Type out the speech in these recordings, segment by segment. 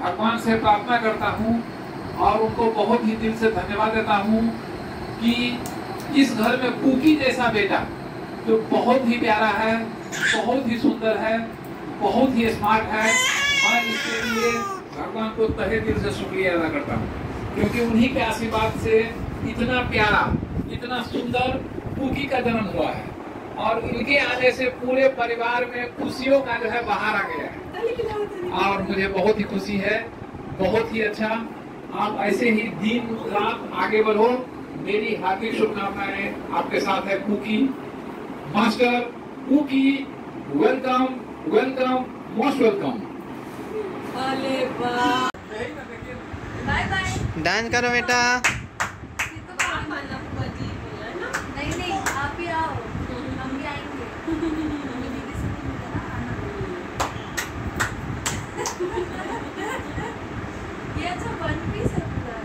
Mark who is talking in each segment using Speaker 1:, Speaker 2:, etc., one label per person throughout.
Speaker 1: भगवान से प्रार्थना करता हूँ और उनको बहुत ही दिल से धन्यवाद देता हूँ कि इस घर में कुकी जैसा बेटा, जो बहुत ही प्यारा है, बहुत ही सुंदर है, बहुत ही स्मार्ट है मैं इसके लिए भगवान को तहे दिल से शुक्रिया अदा करता हूँ। क्योंकि उन्हीं के आशीर्वाद से इतना प्यारा, इतना सुंदर कुकी का जन्म हुआ है। और इनके आने से पूरे परिवार में खुशियों का जो है बाहर आ गया है। और मुझे बहुत ही खुशी है बहुत ही अच्छा। आप ऐसे ही दिन रात आगे बढ़ो। मेरी हार्दिक शुभकामनाएँ आपके साथ है Cookie. Master Cookie welcome welcome most welcome
Speaker 2: dance करो बेटा
Speaker 3: नहीं नहीं आप ही आओ हम भी आएँगे मम्मी दीदी से भी मिलकर आना। ये अच्छा वन पीस है पूरा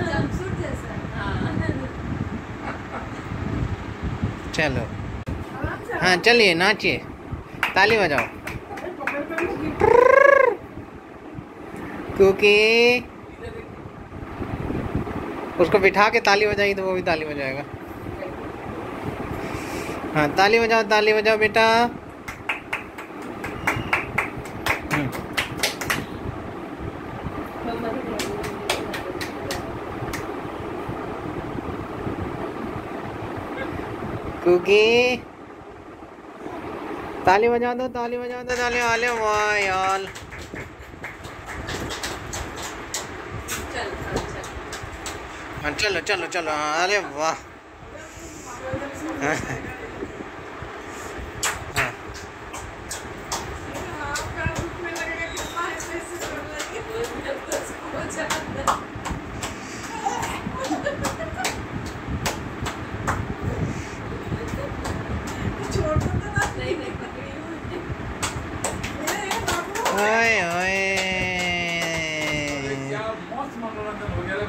Speaker 3: जंपसूट जैसा
Speaker 2: चलो। हाँ चलिए, नाचिए। ताली बजाओ। क्योंकि उसको बिठा के ताली बजाई तो वो भी ताली बजाएगा। हाँ ताली बजाओ ताली बजाओ बेटा। क्योंकि ताली बजा दो ताली बजा दो ताली वाले वाह यार। हाँ चलो चलो चलो। अरे वाह।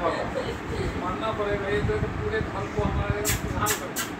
Speaker 1: बाबा मानना पड़ेगा ये तो पूरे घर को हमारे शांत कर दिया।